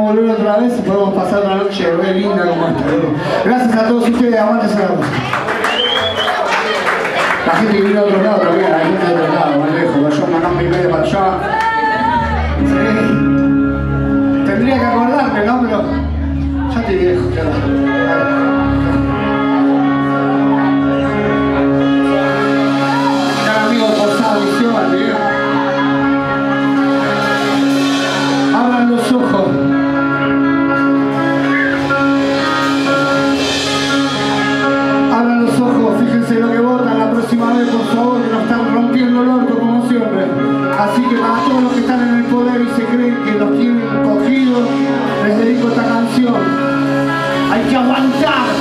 volver otra vez y podemos pasar una noche re linda como esta. Gracias a todos ustedes, aguante cerrado. La gente vino a otro lado también, la gente de otro lado, más lejos, yo mandamos mi medio para allá. Tendría que acordarme, ¿no? Pero ya te viejo, ya. Vez, por favor, que nos están rompiendo el orto como siempre. Así que para todos los que están en el poder y se creen que los tienen cogidos, les dedico esta canción. Hay que aguantar.